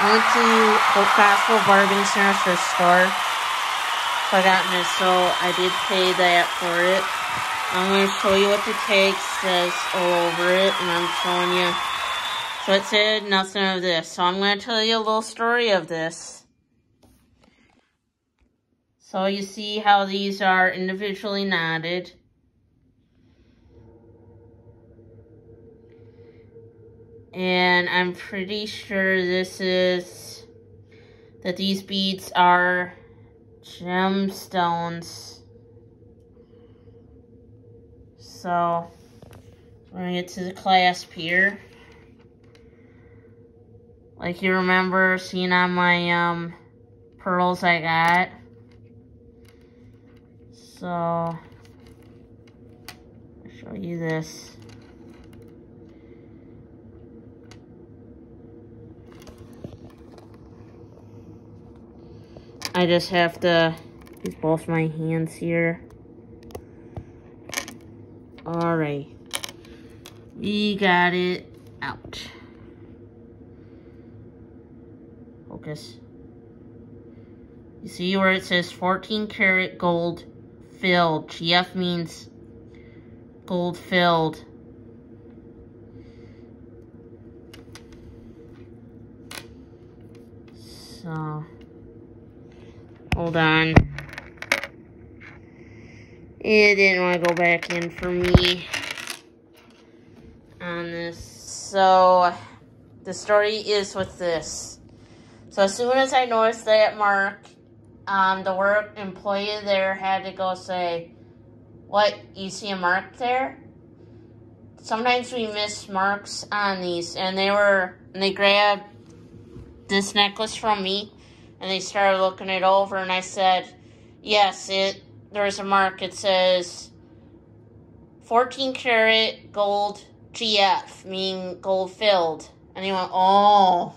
I went to Hope Gospel Bargain Center store. I got so I did pay that for it. I'm going to show you what the tag says all over it, and I'm showing you. So it said nothing of this. So I'm going to tell you a little story of this. So you see how these are individually knotted. And I'm pretty sure this is, that these beads are gemstones. So, we're to get to the clasp here. Like you remember seeing on my um, pearls I got. So, I'll show you this. I just have to use both my hands here. Alright. We got it out. Focus. You see where it says 14 karat gold filled. GF means gold filled. So... Hold on. It didn't want to go back in for me on this. So, the story is with this. So, as soon as I noticed that mark, um, the work employee there had to go say, What, you see a mark there? Sometimes we miss marks on these, and they were, and they grabbed this necklace from me and they started looking it over and I said, Yes, it there's a mark. It says 14 karat gold GF, meaning gold filled. And he went, Oh.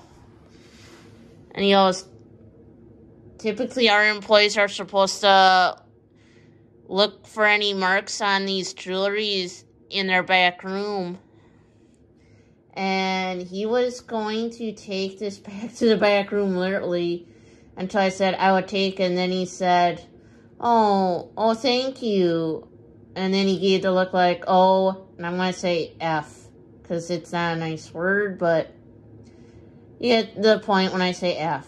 And he goes, Typically, our employees are supposed to look for any marks on these jewelries in their back room. And he was going to take this back to the back room, literally until I said I would take, and then he said, oh, oh, thank you. And then he gave the look like, oh, and I'm to say F, because it's not a nice word, but you get the point when I say F.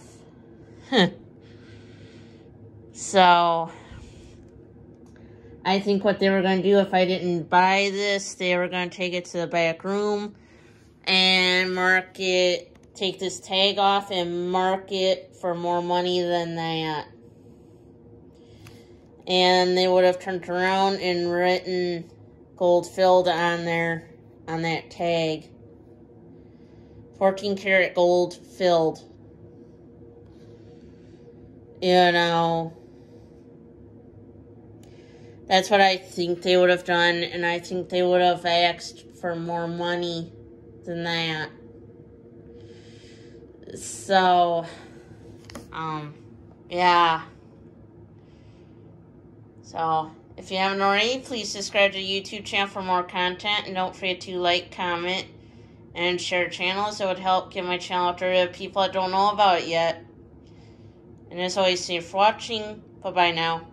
so, I think what they were going to do if I didn't buy this, they were going to take it to the back room and mark it take this tag off and mark it for more money than that. And they would have turned around and written gold filled on there on that tag. 14 karat gold filled. You know. That's what I think they would have done, and I think they would have asked for more money than that. So, um, yeah. So, if you haven't already, please subscribe to the YouTube channel for more content. And don't forget to like, comment, and share channels. It would help get my channel out to people that don't know about it yet. And as always, thank you for watching. Bye-bye now.